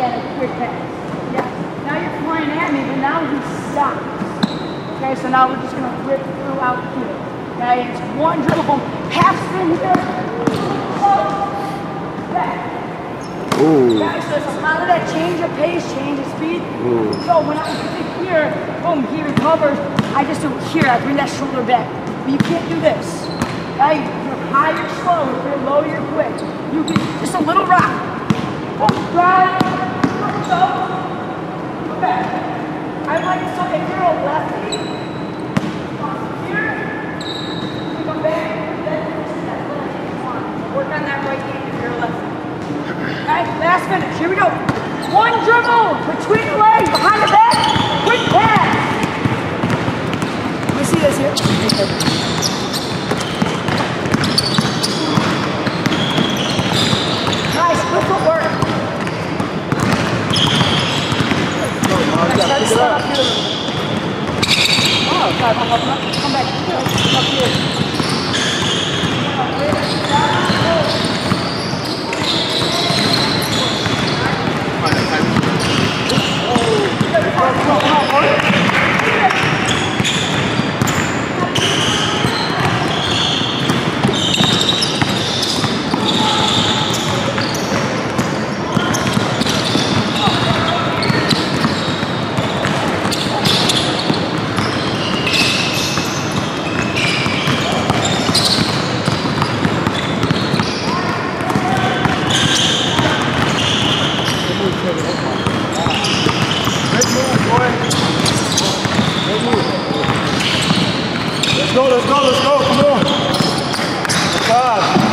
a quick pass. Yeah. Now you're flying at me, but now he stops. Okay, so now we're just gonna rip throughout here. Okay, it's one dribble, boom, half spin here, back. Ooh. Guys, there's a lot of that change of pace, change of speed. Ooh. So when I get to here, boom, he recovers. I just do here, I bring that shoulder back. But you can't do this. Okay? You're high, you're slow. If you're low, you're quick. You can, just a little rock. Boom, drive, so, okay. I like, so if you're a lefty, from here, you come back, then that's what I think you want. Work on that right hand if you're a lefty. Alright, last finish. Here we go. One dribble between the legs, behind the back, quick pass. Let me see this here. Nice, good footwork. Nice, start up. Oh, sorry, come back. Come back. Up here. Let's go, let's go, let's go, come on. Five.